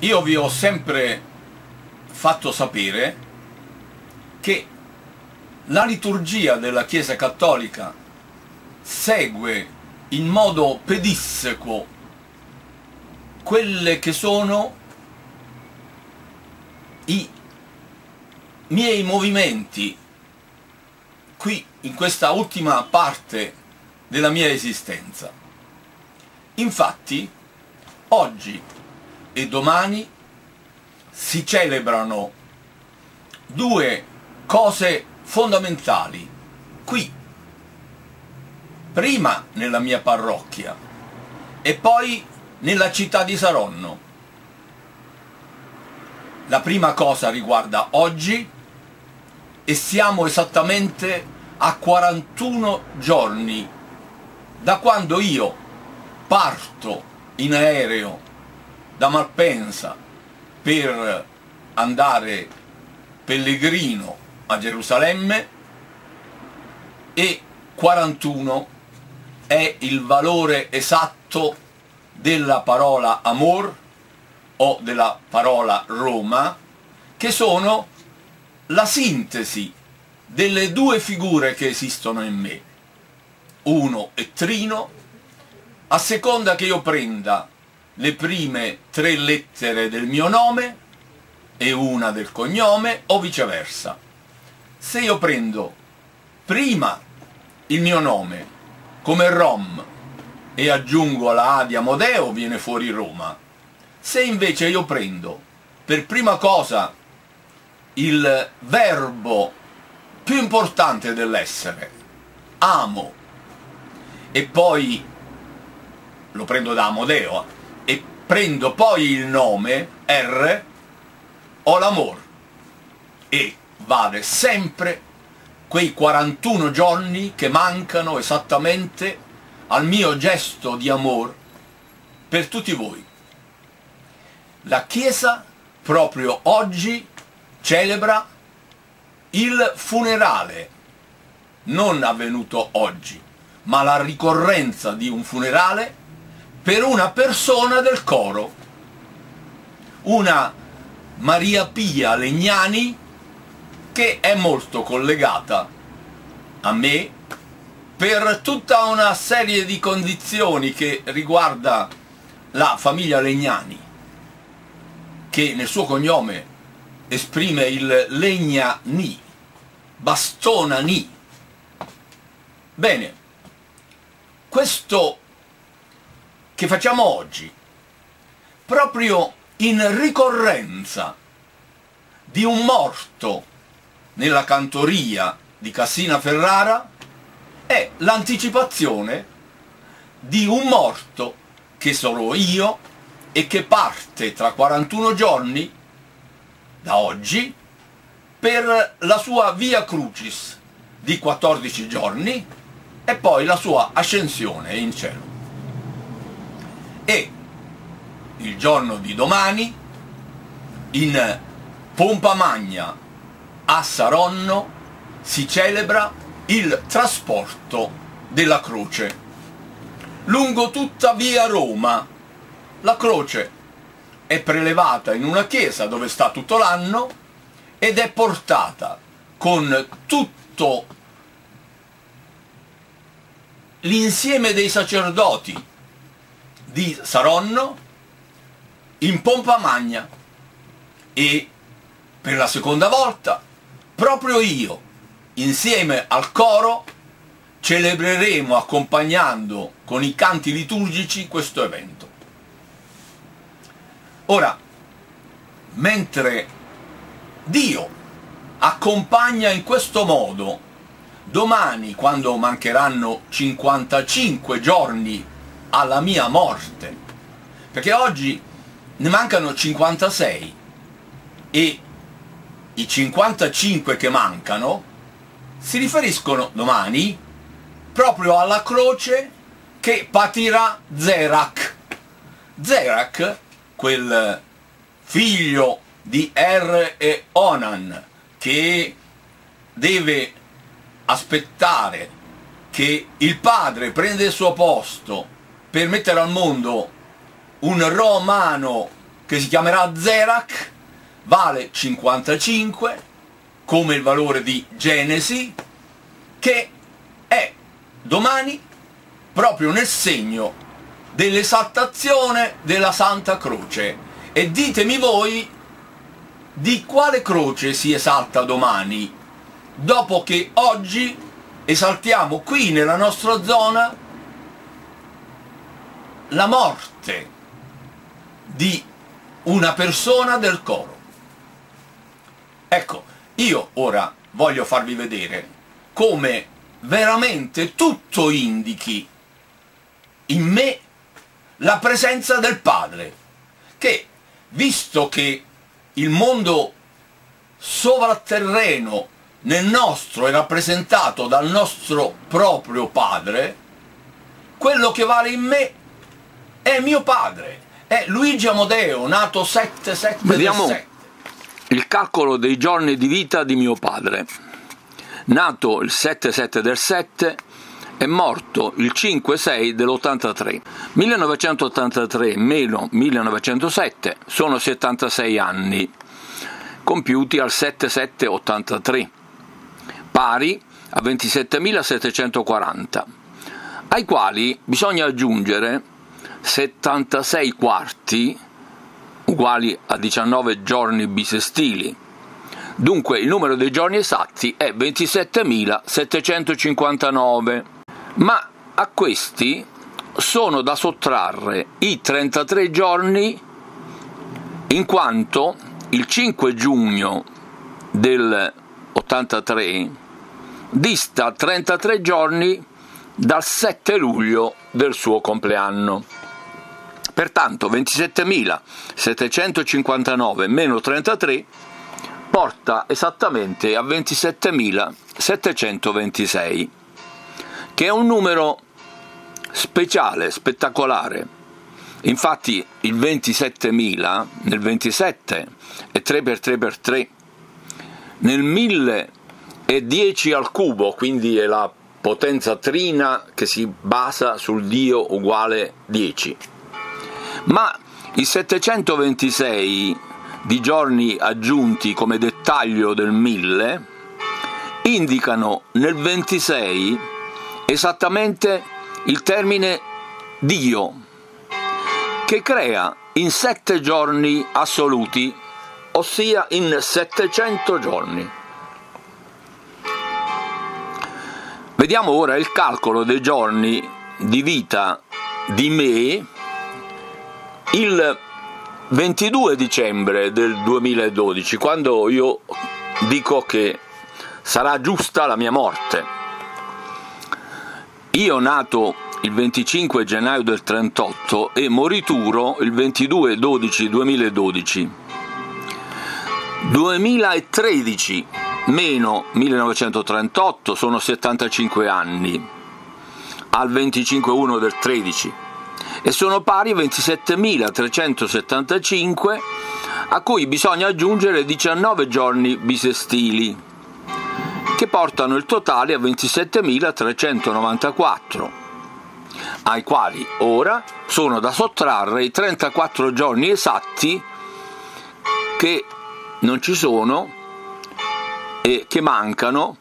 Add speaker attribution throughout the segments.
Speaker 1: io vi ho sempre fatto sapere che la liturgia della Chiesa Cattolica segue in modo pedissequo quelle che sono i miei movimenti qui in questa ultima parte della mia esistenza. Infatti, oggi e domani si celebrano due cose fondamentali qui, prima nella mia parrocchia e poi nella città di Saronno. La prima cosa riguarda oggi e siamo esattamente a 41 giorni da quando io parto in aereo da Malpensa per andare pellegrino a Gerusalemme e 41 è il valore esatto della parola amor o della parola Roma che sono la sintesi delle due figure che esistono in me uno e trino a seconda che io prenda le prime tre lettere del mio nome e una del cognome o viceversa se io prendo prima il mio nome come Rom e aggiungo la A di Amodeo viene fuori Roma. Se invece io prendo per prima cosa il verbo più importante dell'essere, amo, e poi lo prendo da Amodeo, e prendo poi il nome, R, ho l'amor. E vale sempre quei 41 giorni che mancano esattamente al mio gesto di amore per tutti voi. La Chiesa proprio oggi celebra il funerale, non avvenuto oggi, ma la ricorrenza di un funerale per una persona del coro, una Maria Pia Legnani che è molto collegata a me per tutta una serie di condizioni che riguarda la famiglia Legnani, che nel suo cognome esprime il Legnani, Bastonani. Bene, questo che facciamo oggi, proprio in ricorrenza di un morto nella cantoria di Cassina Ferrara è l'anticipazione di un morto che sono io e che parte tra 41 giorni da oggi per la sua via crucis di 14 giorni e poi la sua ascensione in cielo. E il giorno di domani in pompa magna a Saronno si celebra il trasporto della croce. Lungo tutta via Roma la croce è prelevata in una chiesa dove sta tutto l'anno ed è portata con tutto l'insieme dei sacerdoti di Saronno in pompa magna e per la seconda volta proprio io, insieme al coro, celebreremo accompagnando con i canti liturgici questo evento. Ora, mentre Dio accompagna in questo modo domani, quando mancheranno 55 giorni alla mia morte, perché oggi ne mancano 56 e i 55 che mancano si riferiscono domani proprio alla croce che patirà Zerak. Zerak, quel figlio di Er e Onan, che deve aspettare che il padre prenda il suo posto per mettere al mondo un romano che si chiamerà Zerac, vale 55, come il valore di Genesi, che è domani proprio nel segno dell'esaltazione della Santa Croce. E ditemi voi di quale croce si esalta domani, dopo che oggi esaltiamo qui nella nostra zona la morte di una persona del coro. Ecco, io ora voglio farvi vedere come veramente tutto indichi in me la presenza del Padre, che, visto che il mondo sovraterreno nel nostro è rappresentato dal nostro proprio Padre, quello che vale in me è mio padre, è Luigi Amodeo, nato 7-7
Speaker 2: Vediamo il calcolo dei giorni di vita di mio padre. Nato il 7-7 del 7 è morto il 5-6 dell'83. 1983 meno 1907 sono 76 anni, compiuti al 7-7-83, pari a 27.740, ai quali bisogna aggiungere 76 quarti uguali a 19 giorni bisestili. Dunque il numero dei giorni esatti è 27.759 ma a questi sono da sottrarre i 33 giorni in quanto il 5 giugno del 83 dista 33 giorni dal 7 luglio del suo compleanno. Pertanto 27.759 meno 33 porta esattamente a 27.726 che è un numero speciale, spettacolare. Infatti il 27.000 nel 27 è 3 per 3 per 3, nel 1000 è 10 al cubo, quindi è la potenza trina che si basa sul Dio uguale 10. Ma i 726 di giorni aggiunti come dettaglio del 1000 indicano nel 26 esattamente il termine Dio, che crea in sette giorni assoluti, ossia in 700 giorni. Vediamo ora il calcolo dei giorni di vita di me il 22 dicembre del 2012, quando io dico che sarà giusta la mia morte. Io nato il 25 gennaio del 38 e morituro il 22 12 2012. 2013 meno 1938 sono 75 anni al 25 1 del 13 e sono pari a 27.375 a cui bisogna aggiungere 19 giorni bisestili che portano il totale a 27.394, ai quali ora sono da sottrarre i 34 giorni esatti che non ci sono e che mancano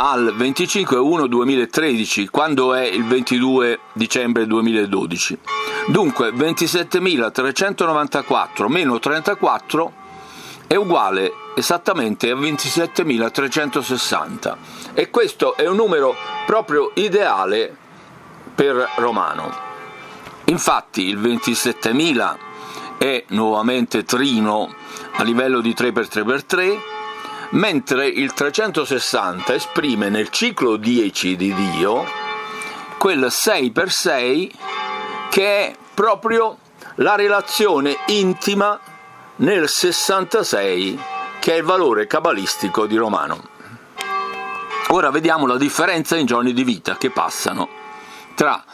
Speaker 2: al 25-1-2013, quando è il 22 dicembre 2012. Dunque 27.394 meno 34 è uguale esattamente a 27.360 e questo è un numero proprio ideale per Romano. Infatti il 27.000 è nuovamente trino a livello di 3x3x3, mentre il 360 esprime nel ciclo 10 di Dio quel 6x6 che è proprio la relazione intima nel 66 che è il valore cabalistico di Romano. Ora vediamo la differenza in giorni di vita che passano tra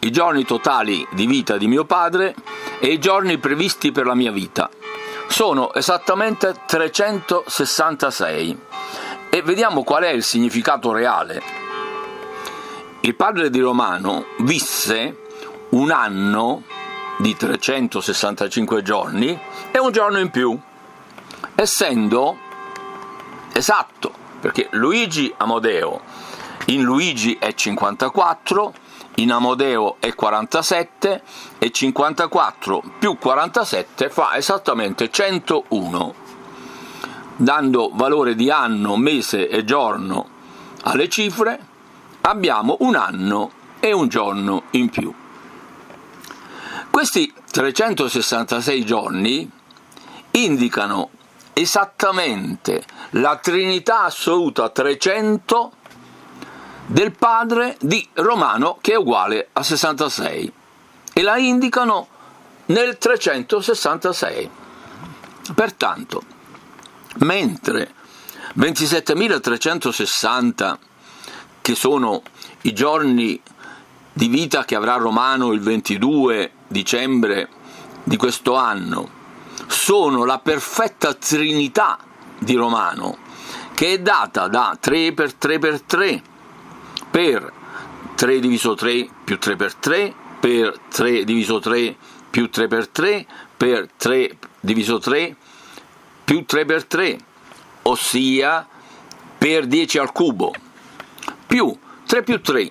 Speaker 2: i giorni totali di vita di mio padre e i giorni previsti per la mia vita. Sono esattamente 366 e vediamo qual è il significato reale. Il padre di Romano visse un anno
Speaker 1: di 365 giorni e un giorno in più, essendo esatto, perché Luigi Amodeo in Luigi è 54, in Amodeo è 47 e 54 più 47 fa esattamente 101, dando valore di anno, mese e giorno alle cifre, abbiamo un anno e un giorno in più. Questi 366 giorni indicano esattamente la Trinità assoluta 300 del padre di Romano che è uguale a 66 e la indicano nel 366. Pertanto, mentre 27.360 che sono i giorni di vita che avrà Romano il 22 dicembre di questo anno sono la perfetta trinità di Romano che è data da 3 per 3 per 3 per 3 diviso 3 più 3 per 3 per 3 diviso 3 più 3 per 3 per 3 diviso 3 più 3 per 3 ossia per 10 al cubo più 3 più 3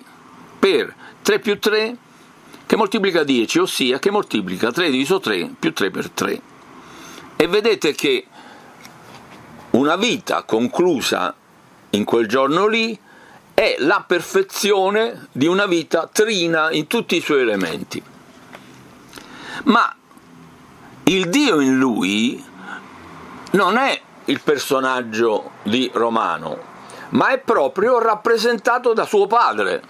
Speaker 1: per 3 più 3 che moltiplica 10, ossia che moltiplica 3 diviso 3 più 3 per 3. E vedete che una vita conclusa in quel giorno lì è la perfezione di una vita trina in tutti i suoi elementi. Ma il Dio in lui non è il personaggio di Romano, ma è proprio rappresentato da suo padre.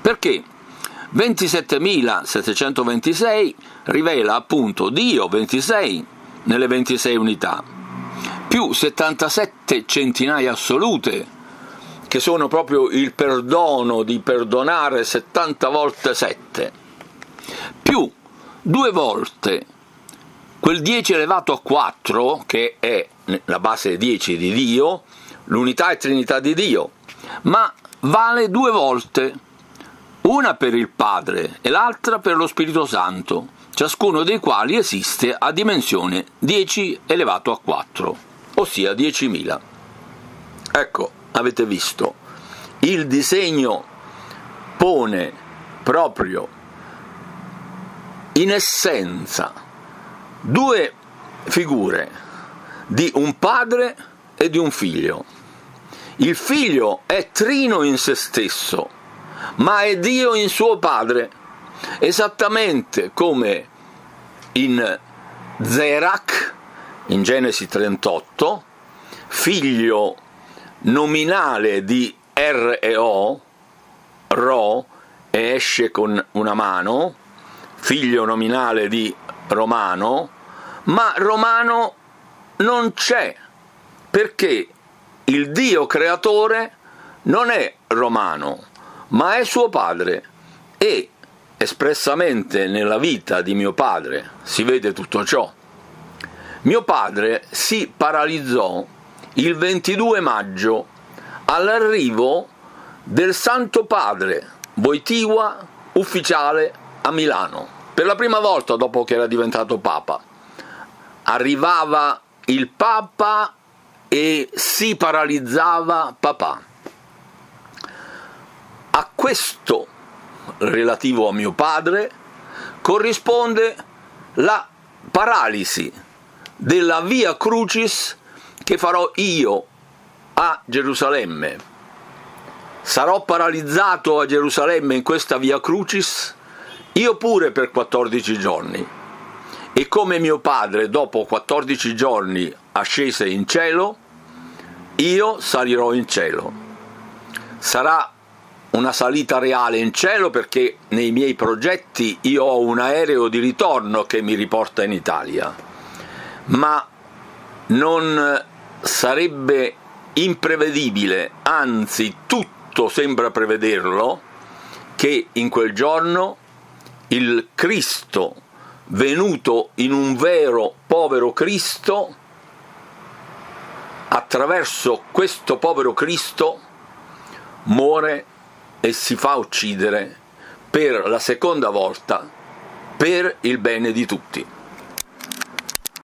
Speaker 1: Perché? 27.726 rivela appunto Dio 26 nelle 26 unità, più 77 centinaia assolute, che sono proprio il perdono di perdonare 70 volte 7, più due volte. Quel 10 elevato a 4, che è la base 10 di Dio, l'unità e trinità di Dio, ma vale due volte. Una per il Padre e l'altra per lo Spirito Santo, ciascuno dei quali esiste a dimensione 10 elevato a 4, ossia 10.000. Ecco, avete visto, il disegno pone proprio in essenza due figure di un padre e di un figlio. Il figlio è trino in se stesso, ma è Dio in suo Padre, esattamente come in Zerach, in Genesi 38, figlio nominale di R e O, Ro, e esce con una mano, figlio nominale di Romano, ma Romano non c'è, perché il Dio creatore non è romano, ma è suo padre e espressamente nella vita di mio padre si vede tutto ciò. Mio padre si paralizzò il 22 maggio all'arrivo del Santo Padre Voitiva ufficiale a Milano, per la prima volta dopo che era diventato Papa. Arrivava il Papa e si paralizzava papà a questo relativo a mio padre corrisponde la paralisi della via Crucis che farò io a Gerusalemme. Sarò paralizzato a Gerusalemme in questa via Crucis io pure per 14 giorni. E come mio padre dopo 14 giorni ascese in cielo, io salirò in cielo. Sarà una salita reale in cielo perché nei miei progetti io ho un aereo di ritorno che mi riporta in Italia, ma non sarebbe imprevedibile, anzi tutto sembra prevederlo, che in quel giorno il Cristo, venuto in un vero povero Cristo, attraverso questo povero Cristo muore e si fa uccidere per la seconda volta per il bene di tutti.